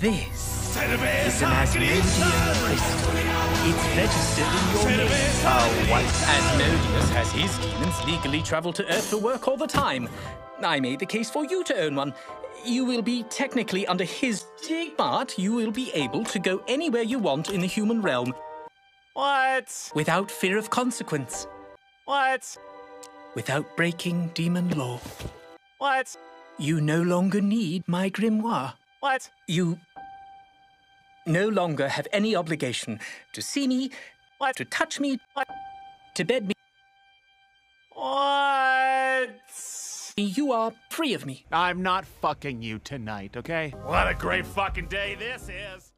This is an Asmodean crystal. It's registered in your name. Oh, what? Asmodeus has his demons legally travel to Earth for work all the time. I made the case for you to own one. You will be technically under his but you will be able to go anywhere you want in the human realm What? without fear of consequence, What? without breaking demon law. What? You no longer need my grimoire. What? You no longer have any obligation to see me, What? to touch me, What? to bed me. What? You are free of me. I'm not fucking you tonight, okay? What a great fucking day this is.